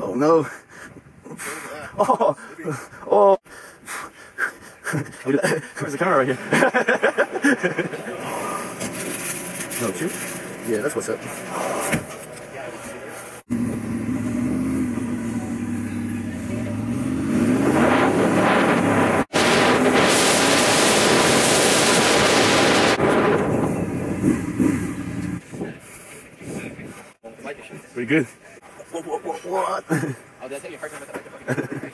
Oh no. Oh, oh. Where's the camera right here? no, two? Yeah, that's what's up. Pretty good. What? what, what? Oh, did I tell you first time I